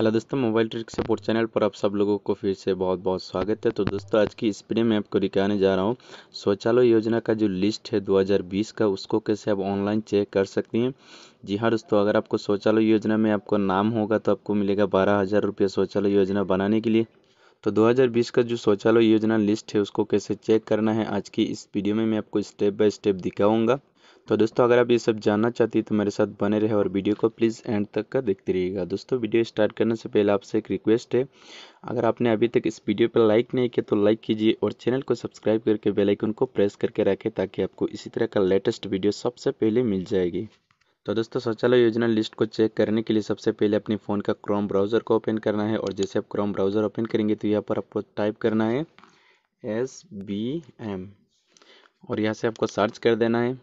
Hello दोस्तों, mobile trick support channel पर आप सब लोगों को फिर से बहुत बहुत स्वागत है। तो दोस्तों, आज की इस में आपको दिखाने जा रहा हूँ शौचालय योजना का जो लिस्ट है 2020 का, उसको कैसे आप ऑनलाइन चेक कर सकती हैं। जी हाँ दोस्तों, अगर आपको शौचालय योजना में आपको नाम होगा तो आपको मिलेगा बारह हज़ार रुपये शौचालय योजना बनाने के लिए। तो 2020 का जो शौचालय योजना लिस्ट है, उसको कैसे चेक करना है, आज की इस वीडियो में मैं आपको स्टेप बाय स्टेप दिखाऊँगा। तो दोस्तों, अगर आप ये सब जानना चाहती है तो मेरे साथ बने रहे और वीडियो को प्लीज़ एंड तक का देखते रहिएगा। दोस्तों, वीडियो स्टार्ट करने से पहले आपसे एक रिक्वेस्ट है। अगर आपने अभी तक इस वीडियो पर लाइक नहीं किया तो लाइक कीजिए और चैनल को सब्सक्राइब करके बेल आइकन को प्रेस करके रखें, ताकि आपको इसी तरह का लेटेस्ट वीडियो सबसे पहले मिल जाएगी। तो दोस्तों, शौचालय योजना लिस्ट को चेक करने के लिए सबसे पहले अपने फ़ोन का क्रोम ब्राउज़र को ओपन करना है और जैसे आप क्रोम ब्राउज़र ओपन करेंगे तो यहाँ पर आपको टाइप करना है एस बी एम और यहाँ से आपको सर्च कर देना है।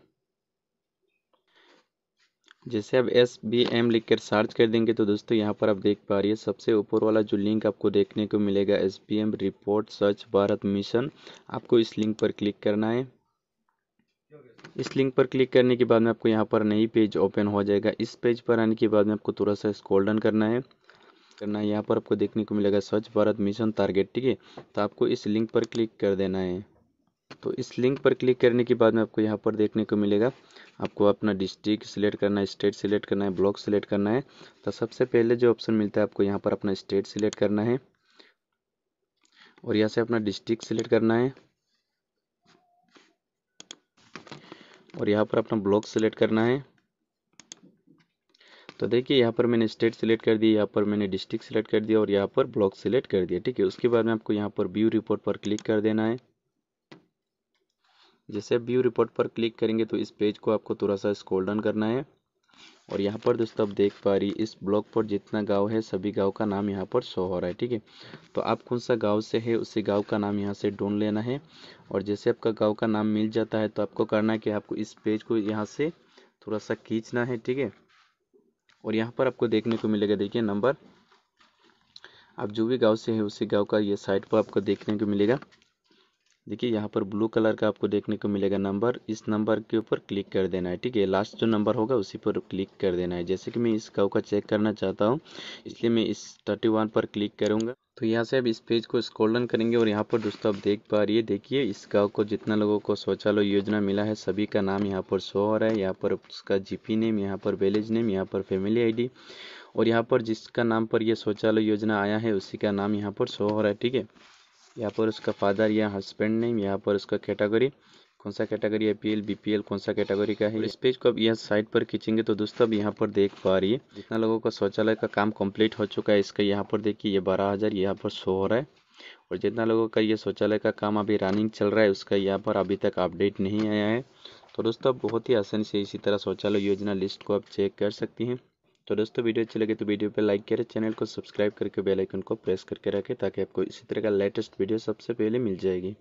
जैसे आप एस बी एम लिख कर सर्च कर देंगे तो दोस्तों यहाँ पर आप देख पा रही है, सबसे ऊपर वाला जो लिंक आपको देखने को मिलेगा S B M report search Bharat mission आपको इस लिंक पर क्लिक करना है। इस लिंक पर क्लिक करने के बाद में आपको यहाँ पर नई पेज ओपन हो जाएगा, इस पेज पर आने के बाद में आपको थोड़ा सा स्क्रॉल डाउन करना है। करना है, यहाँ पर आपको देखने को मिलेगा स्वच्छ भारत मिशन टारगेट ठीक है? तो आपको इस लिंक पर क्लिक कर देना है। तो इस लिंक पर क्लिक करने के बाद में आपको यहाँ पर देखने को मिलेगा। आपको अपना डिस्ट्रिक्ट सिलेक्ट करना है स्टेट सिलेक्ट करना है ब्लॉक सिलेक्ट करना है। तो सबसे पहले जो ऑप्शन मिलता है, आपको यहाँ पर अपना स्टेट सिलेक्ट करना है। और यहाँ से अपना डिस्ट्रिक्ट सिलेक्ट करना है। और यहाँ पर अपना ब्लॉक सिलेक्ट करना है। तो देखिए, यहाँ पर मैंने स्टेट सिलेक्ट कर दिया यहाँ पर मैंने डिस्ट्रिक्ट सिलेक्ट कर दिया और यहाँ पर ब्लॉक सिलेक्ट कर दिया, ठीक है? उसके बाद में आपको यहाँ पर व्यू रिपोर्ट पर क्लिक कर देना है। जैसे आप व्यू रिपोर्ट पर क्लिक करेंगे तो इस पेज को आपको थोड़ा सा स्क्रॉल डाउन करना है। और यहाँ पर दोस्तों आप देख पा रही इस ब्लॉक पर जितना गाँव है, सभी गाँव का नाम यहाँ पर शो हो रहा है, ठीक है? तो आप कौन सा गाँव से है, उसी गाँव का नाम यहाँ से ढूंढ लेना है। और जैसे आपका गाँव का नाम मिल जाता है तो आपको करना है कि आपको इस पेज को यहाँ से थोड़ा सा खींचना है, ठीक है? और यहाँ पर आपको देखने को मिलेगा, देखिए नंबर। आप जो भी गाँव से है, उसी गाँव का ये साइड पर आपको देखने को मिलेगा। देखिए, यहाँ पर ब्लू कलर का आपको देखने को मिलेगा नंबर इस नंबर के ऊपर क्लिक कर देना है, ठीक है? लास्ट जो नंबर होगा, उसी पर क्लिक कर देना है। जैसे कि मैं इस गाँव का चेक करना चाहता हूँ, इसलिए मैं इस थर्टी वन पर क्लिक करूँगा। तो यहाँ से अब इस पेज को स्क्रॉल करेंगे और यहाँ पर दोस्तों, आप देख पा रही है, देखिए, इस गाँव को जितना लोगों को शौचालय योजना मिला है, सभी का नाम यहाँ पर शो हो रहा है। यहाँ पर उसका जीपी नेम यहाँ पर विलेज नेम यहाँ पर फैमिली आईडी और यहाँ पर जिसका नाम पर यह शौचालय योजना आया है, उसी का नाम यहाँ पर शो हो रहा है, ठीक है? यहाँ पर उसका फादर या हस्बैंड नेम यहाँ पर उसका कैटेगरी कौन सा कैटेगरी है? P L B P L कौन सा कैटेगरी का है? इस पेज को अब यहाँ साइड पर खींचेंगे तो दोस्तों अब यहाँ पर देख पा रही है जितना लोगों का शौचालय का काम कंप्लीट हो चुका है इसका यहाँ पर देखिए ये बारह हज़ार यहाँ पर शो हो रहा है। और जितना लोगों का ये शौचालय का काम अभी रनिंग चल रहा है उसका यहाँ पर अभी तक अपडेट नहीं आया है। तो दोस्तों बहुत ही आसानी से इसी तरह शौचालय योजना लिस्ट को आप चेक कर सकती हैं। तो दोस्तों, वीडियो अच्छी लगे तो वीडियो पे लाइक करें, चैनल को सब्सक्राइब करके बेल आइकन को प्रेस करके रखें ताकि आपको इसी तरह का लेटेस्ट वीडियो सबसे पहले मिल जाएगी।